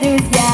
друзья.